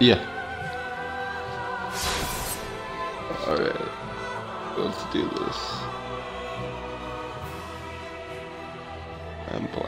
Yeah. Alright. Let's do this. I'm blind.